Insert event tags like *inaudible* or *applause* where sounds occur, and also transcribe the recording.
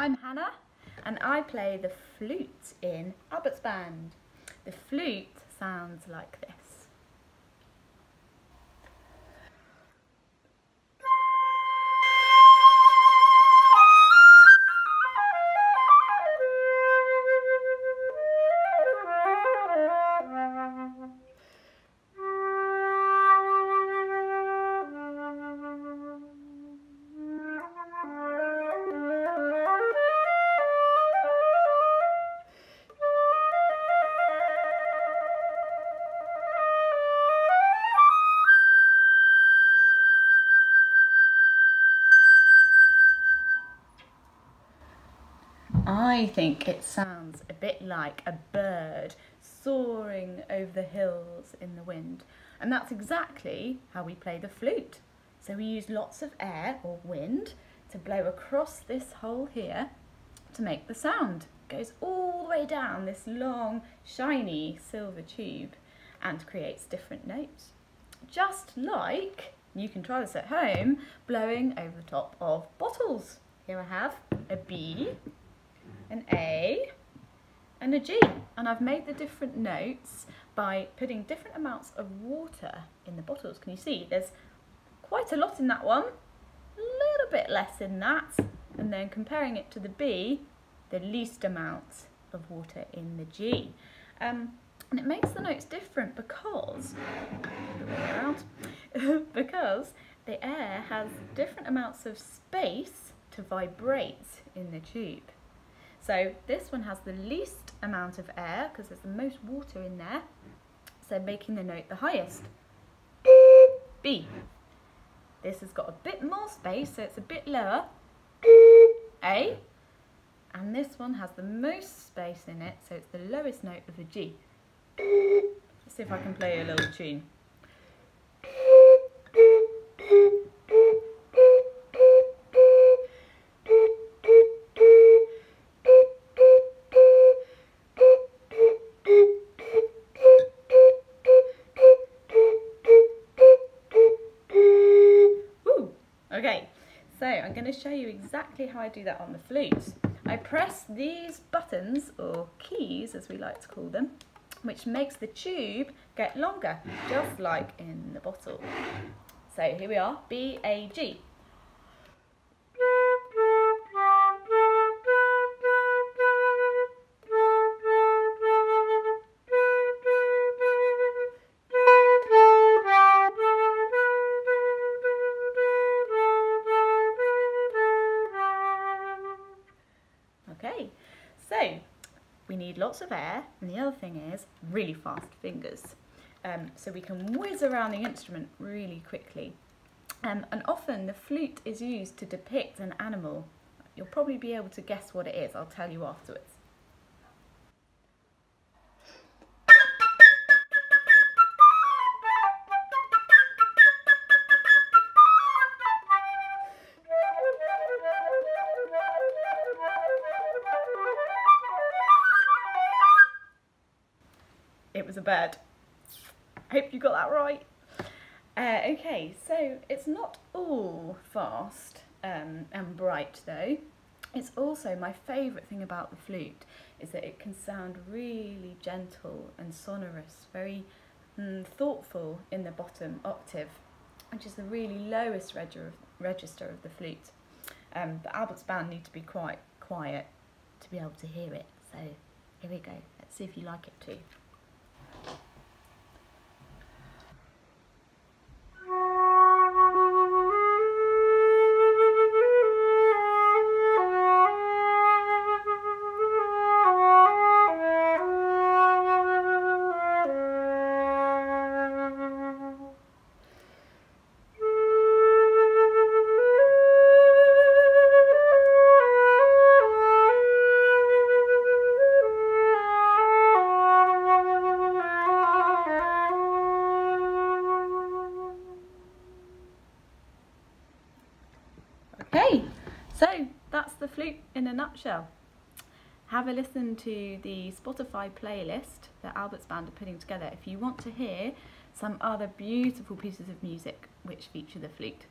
I'm Hannah and I play the flute in Albert's band. The flute sounds like this. I think it sounds a bit like a bird soaring over the hills in the wind. And that's exactly how we play the flute. So we use lots of air or wind to blow across this hole here to make the sound. It goes all the way down this long, shiny silver tube and creates different notes. Just like, you can try this at home, blowing over the top of bottles. Here I have a B, an A, and a G. And I've made the different notes by putting different amounts of water in the bottles. Can you see? There's quite a lot in that one, a little bit less in that, and then comparing it to the B, the least amount of water in the G. Um, and it makes the notes different because, *laughs* because the air has different amounts of space to vibrate in the tube. So this one has the least amount of air because there's the most water in there. So making the note the highest. B. This has got a bit more space, so it's a bit lower. A. And this one has the most space in it, so it's the lowest note of the G. Let's see if I can play a little tune. So I'm going to show you exactly how I do that on the flute. I press these buttons, or keys as we like to call them, which makes the tube get longer, just like in the bottle. So here we are, B, A, G. so we need lots of air, and the other thing is really fast fingers. Um, so we can whiz around the instrument really quickly. Um, and often the flute is used to depict an animal. You'll probably be able to guess what it is, I'll tell you afterwards. It was a bird. I hope you got that right. Uh, okay, so it's not all fast um, and bright though. It's also my favourite thing about the flute is that it can sound really gentle and sonorous, very mm, thoughtful in the bottom octave, which is the really lowest register of the flute. Um, but Albert's band need to be quite quiet to be able to hear it. So here we go. Let's see if you like it too. That's the flute in a nutshell. Have a listen to the Spotify playlist that Albert's Band are putting together if you want to hear some other beautiful pieces of music which feature the flute.